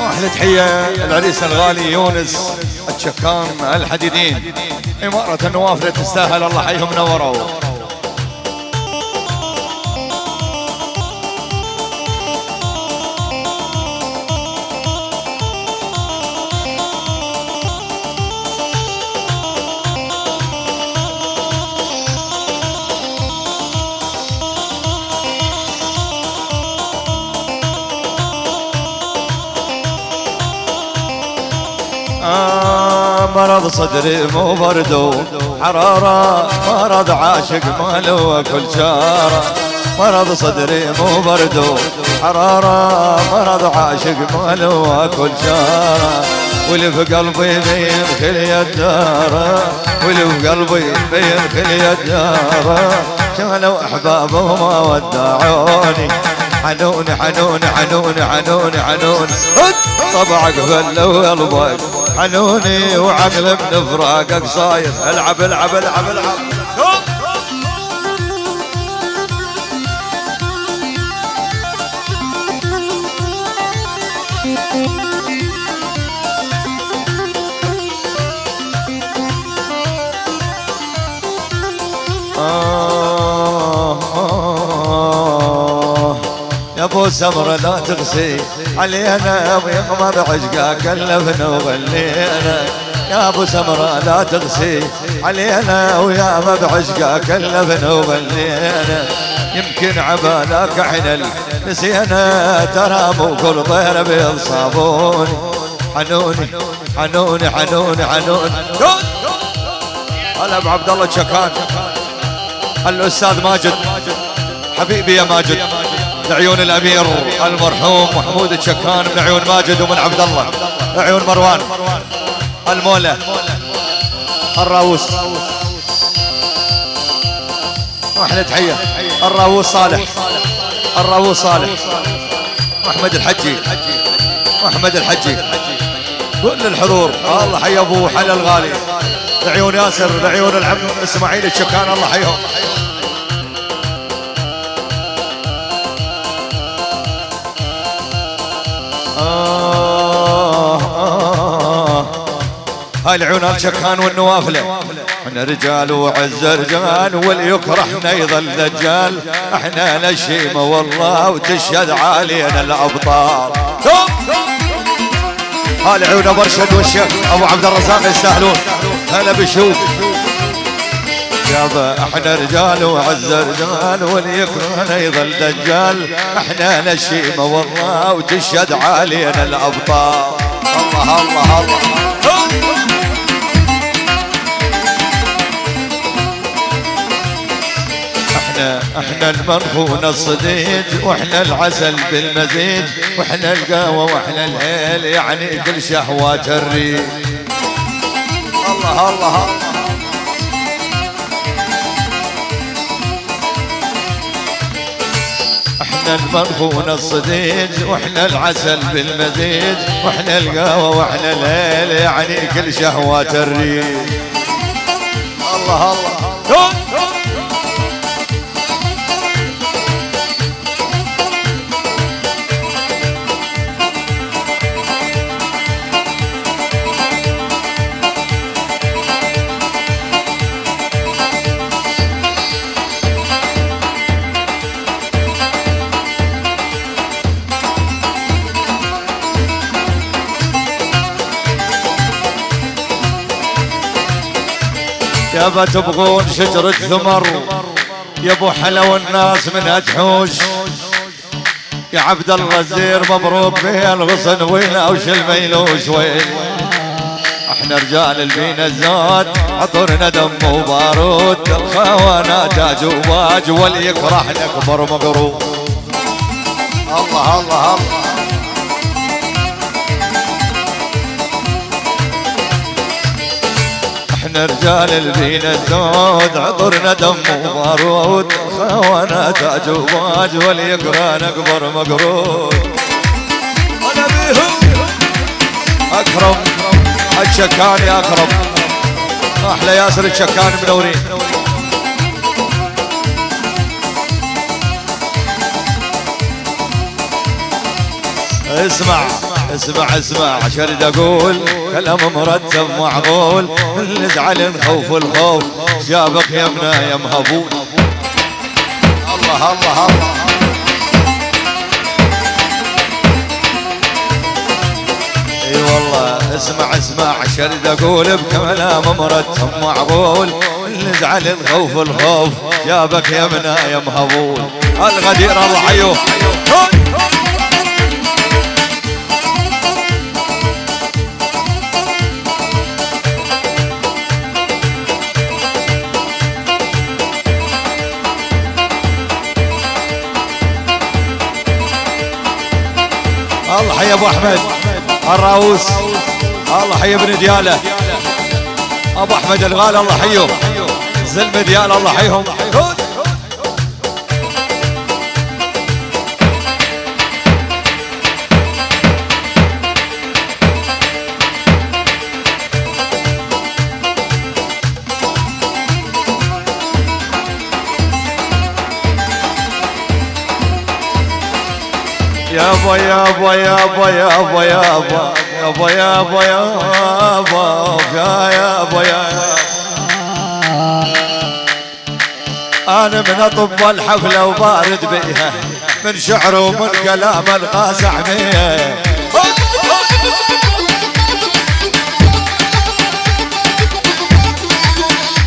واحلى تحية العريس الغالي يونس الشكان الحديدين. إمارة النواف لا تستاهل الله حيهم نوروا. مرض صدري مو بردو حرارة مرض عاشق ما له كل شارة مرض صدري مو بردو حرارة مرض عاشق ما له كل شارة. واللي في قلبي بين خلي الدارة واللي في قلبي بين خلي الدارة شالوا أحبابه وما ودعوني. حنون حنون حنون حنون حنون. طبعك فلو قلبك حنوني وعقل من فراقك صاير. العب العب العب العب. آه آه يا أبو سمرة لا تغسي علينا ويقمر عشقا كلفنا وغلينا يا أبو سمرة لا تغسي. علينا ويا ما بعشقا كلفنا وغلينا يمكن عبالك حنل نسينا ترى مو كل طير بيض صابوني. حنوني حنوني حنوني حنوني. هلا أبو عبد الله شكان الاستاذ ماجد. حبيبي يا ماجد. لعيون الأمير المرحوم محمود الشكان من عيون ماجد ومن عبد الله عيون مروان. المولى. الراوس. واحلى تحيه الراوس صالح. الراوس صالح. واحمد الحجي. واحمد الحجي. كل الحضور. الله حي أبو حلا الغالي. لعيون ياسر لعيون العم إسماعيل الشكان الله حيهم. هاي العيون الشكان والنوافله إحنا رجال وعز رجال واليكرهنا يظل دجال. إحنا نشيمه والله وتشهد علينا الأبطال. هاي العيون أبو والشيخ أبو عبد الرزاق يستاهلون. هلا بشوف يابا إحنا رجال وعز رجال واللي يكرهنا يظل دجال. إحنا نشيمه والله وتشهد علينا الأبطال. الله الله الله. إحنا المرهون الصديج وإحنا العسل بالمزيج وإحنا القهوة وإحنا الهيل يعني كل شهوات الريق الله الله الله. إحنا المرهون الصديج وإحنا العسل بالمزيج وإحنا القهوة وإحنا الليل يعني كل شهوات الريق الله الله. يابا تبغون شجرة ثمر يا ابو حلا والناس منها تحوش يا عبد الله الزير مبروك به الغصن وين أوش الميلوش؟ وين؟ إحنا رجال المينا الزاد عطرنا دم وبارود. الخوانا تاج وباج واللي اكبر مقروب الله الله الله. إحنا رجال البينا الزود عطرنا دم وبارود خوانا تاج وباج واللي يقران أكبر مقرود. أنا بيهم أكرم. الشكان يا أكرم. أحلى ياسر الشكان منورين اسمع. اسمع اسمع شرد أقول كلام مرتب معقول. نزعل نخوف الخوف جابك يمنا يا مهبول. الله الله الله. إي والله اسمع اسمع شرد أقول بكلام مرتب معقول. نزعل نخوف الخوف جابك يمنا يا مهبول. الغدير الله حيوه. أبو أحمد. الراوس الله حي ابن دياله. أبو أحمد الغالي الله حيه زلمة دياله الله حيهم. يا با يا با يا با يا با يا با يا أنا من اطب الحفلة وبارد بيها من شعر ومن كلام القاسع بيها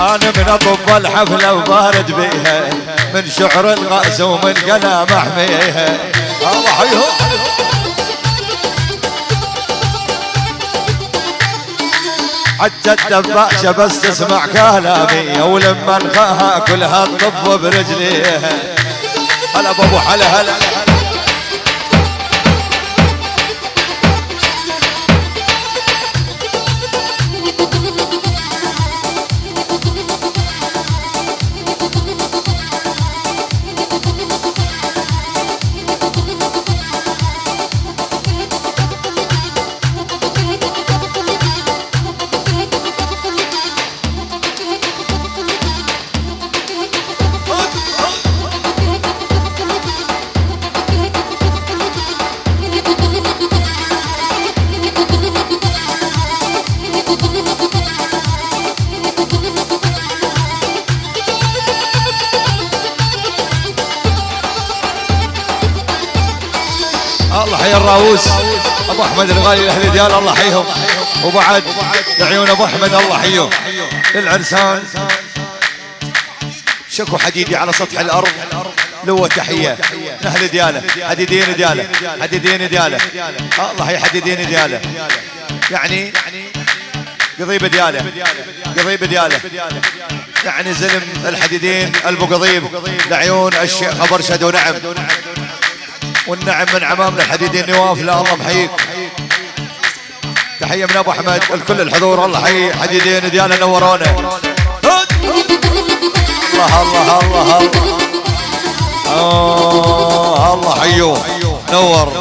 أنا من اطب الحفلة وبارد بيها من شعر الغاز ومن كلام احميها. حتى الدباشة بس تسمع كلامي ولما انخاها كلها تطب برجليها. هلا بابو حلا هلا. الله حي الراوس. أبو أحمد الغالي أهل ديال الله حيهم. وبعد لعيون أبو أحمد الله حيه للعرسان. شكو حديدي على سطح الأرض. لو تحية. أهل دياله حديدين دياله حديدين دياله الله حي حديدين دياله يعني قضيب دياله قضيب دياله يعني زلم الحديدين البو قضيب لعيون الشيخ خبر شدو نعم. والنعم من عمامنا الحديدين نواف لا الله محييك. تحية من أبو أحمد الكل الحضور الله حي حديدين ديانا نورونا الله الله الله الله. آه الله حيو. نور.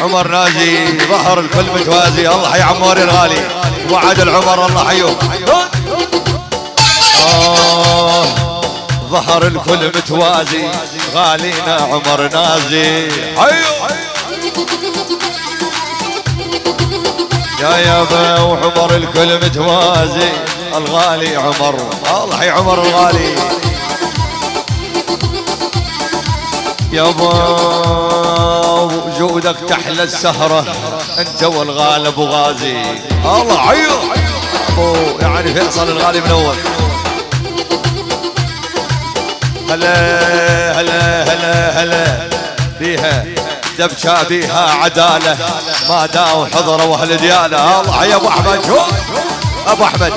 عمر نازي ظهر الكل متوازي الله حي عمور الغالي. وعد العمر الله حيو. آه ظهر الكل متوازي غالينا عمر نازي. حيو يا يابا وعمر الكل متوازي. الغالي عمر. الله حي عمر الغالي. يابا وجودك تحلى السهرة. أنت والغالب وغازي الله حيو أبو يعني فيصل الغالي منور هلا هلا هلا هلا. بيها دبشة بيها عدالة. ما داوا حضروا أهل ديالة الله يا أبو أحمد. شو أبو أحمد.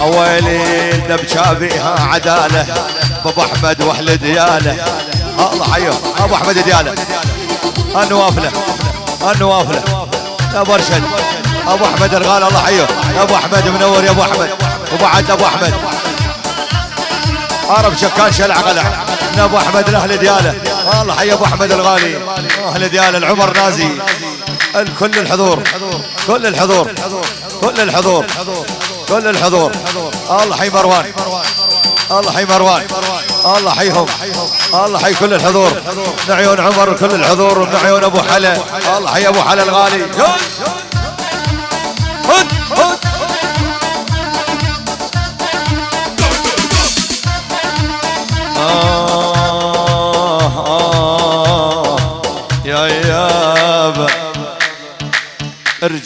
أويلي دبشة بيها عدالة. أبو أحمد وأهل ديالة الله حيو. أبو أحمد ديالة النوافلة النوافلة أبو أرشد أبو أحمد الغالي الله حيو. أبو أحمد منور يا أبو أحمد. وبعد أبو أحمد. عرب شكان شلع قلع من أبو أحمد الاهل ديالة. والله حي أبو أحمد الغالي. أهل ديالة العمر نازي. الكل الحضور. كل الحضور. كل الحضور. كل الحضور. الله حي مروان. الله حي مروان. الله حيهم. الله حي كل الحضور. من عيون عمر كل الحضور. من عيون أبو حلا الله حي أبو حلا الغالي.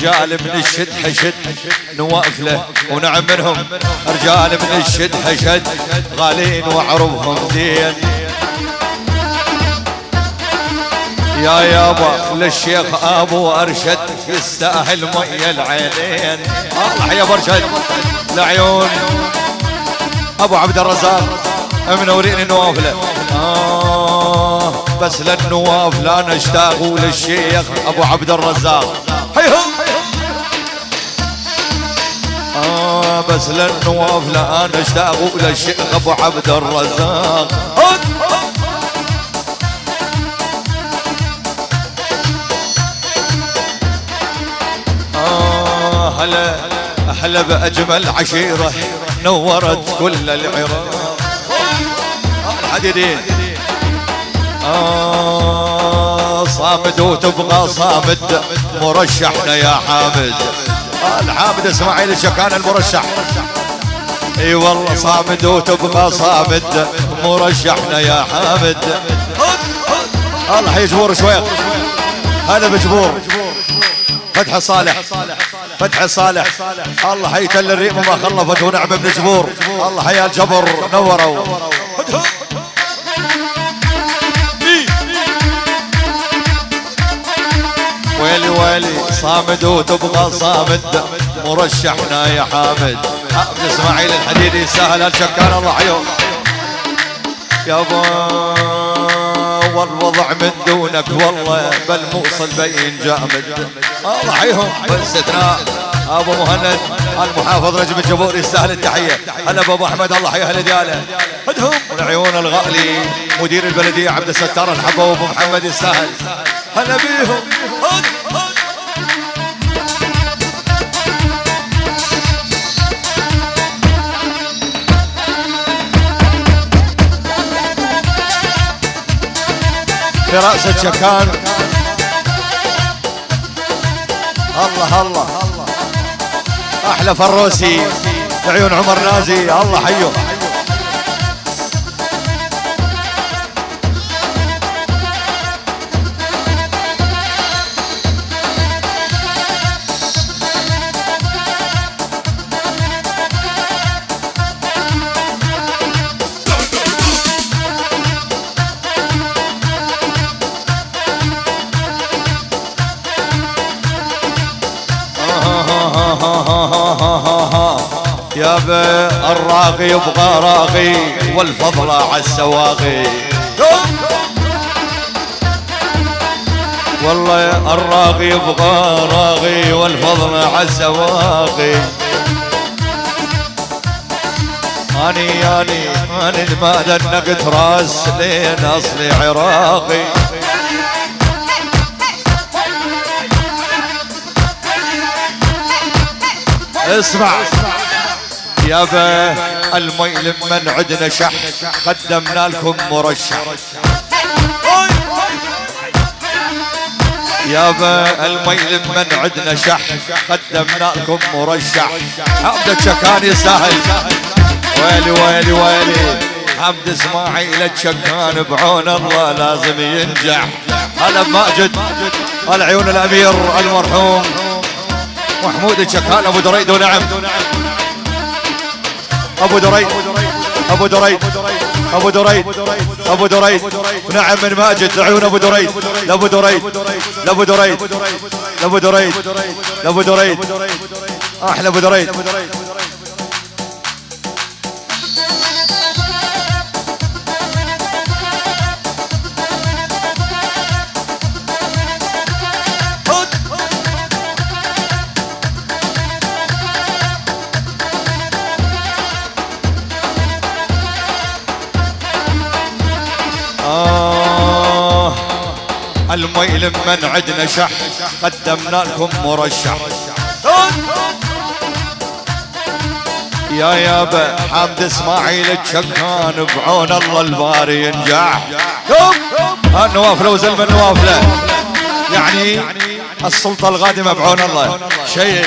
رجال من الشد حشد نواقف له ونعم منهم. رجال من الشد حشد غالين واعرفهم زين. يا يابا للشيخ أبو أرشد يستاهل مي العينين. الله يا برشد العيون أبو عبد الرزاق منورين نوافله آه بس للنواف لا نشتاق للشيخ أبو عبد الرزاق. بس للنواف لا نشتاق للشيخ أبو عبد الرزاق. آه هلا أحلى بأجمل عشيرة نورت كل العراق. الحديدين. آه صامد وتبغى صامد مرشحنا يا حامد. الحامد إسماعيل الشكان المرشح. إي والله صامد وتبغى صامد مرشحنا يا حامد. الله حي جبور شوية هذا بجبور. فتح صالح. فتح صالح. الله حي تل الريم ما خلفت ونعم بن جبور. الله حي الجبر نوروا. صامد وتبغى صامد. مرشحنا يا حامد. حامد اسماعيل الحديدي سهل الشكان الله حيوم يابا والوضع من دونك والله بل موصل بين جامد. الله حيهم باستثناء أبو مهند المحافظ رجب الجبور يستاهل التحية. هلا ابو أحمد الله حي أهل دياله. هدهم. من عيون الغالي مدير البلدية عبد الستار الحبه وابو محمد يستاهل هلا بيهم. في رأس شكان الله الله أحلى فروسي عيون عمر نازي. الله حيه يا الراغي يبغى راغي والفضل على السواغي. والله الراغي يبغى راغي والفضل على السواغي. أني أني أني لماذا النقد راس لين أصلي عراقي اسمع. يابا المي من عدنا شح قدمنا لكم مرشح. يابا المي من عدنا شح قدمنا لكم مرشح. عبد شكان يسهل ويلي ويلي ويلي. عبد إسماعيل الشكان بعون الله لازم ينجح. هلا ماجد العيون الأمير المرحوم. محمود الشكان أبو دريد ونعم. أبو دريد أبو دريد أبو دريد أبو دريد. نعم من ماجد عيون أبو دريد لأبو دريد لأبو دريد لأبو دريد لأبو دريد. أحلى أبو دريد. الميل من عدنا شح قدمنا لكم مرشح. يا يابا حمد إسماعيل الشكان بعون الله الباري ينجح. النوافله وزلم النوافله يعني السلطة القادمة بعون الله. شيء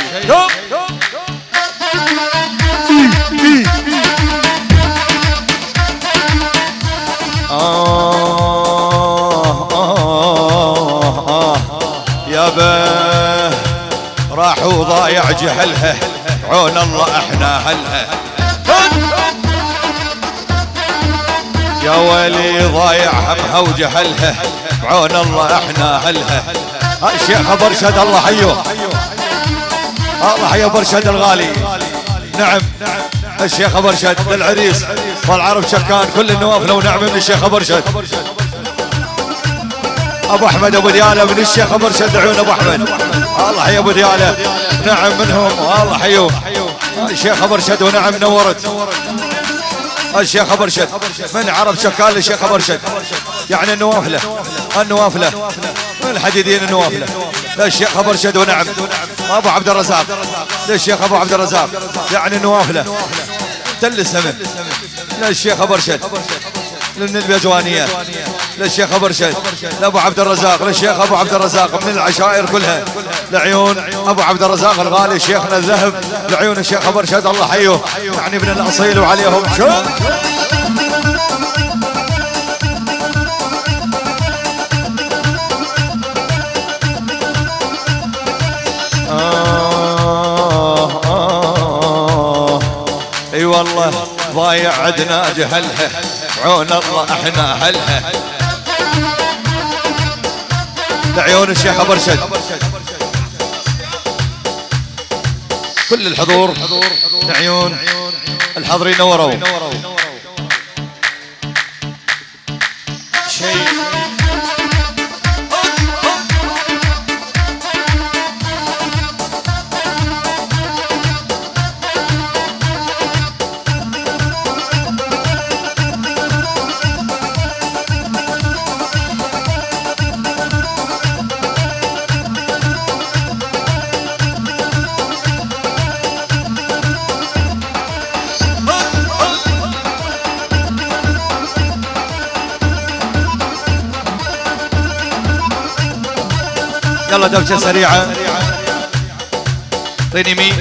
راح وضايع جهلها عون الله إحنا هلها يا ويلي ضايع همها وجهلها بعون الله إحنا هلها الشيخ برشد الله حيه الله حيه برشد الغالي. نعم. الشيخ برشد للعريس والعرب شكان كل النوافل ونعم من الشيخ برشد. أبو أحمد أبو ديالة من الشيخ برشد عيون أبو أحمد. الله حي أبو ديالة. نعم منهم. الله حيوه الشيخ برشد ونعم نورت. الشيخ برشد من عرب شكال الشيخ برشد يعني النوافلة. النوافلة. الحديدين النوافلة. للشيخ برشد ونعم. أبو عبد الرزاق. للشيخ أبو عبد الرزاق. يعني النوافلة. تل السمن. للشيخ برشد للندبة زوانية للشيخ برشد لابو عبد الرزاق للشيخ أبو عبد الرزاق من العشائر كلها. لعيون أبو عبد الرزاق الغالي شيخنا الذهب لعيون الشيخ برشد الله حيه يعني ابن الأصيل وعليهم. شو؟ آه آه أي والله ضايع عدنا جهلها عون الله إحنا اهلها لعيون الشيخ برشد كل الحضور لعيون الحاضرين نوروا. دوشة سريعة. ريني مي